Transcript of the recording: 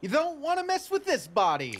You don't want to mess with this body.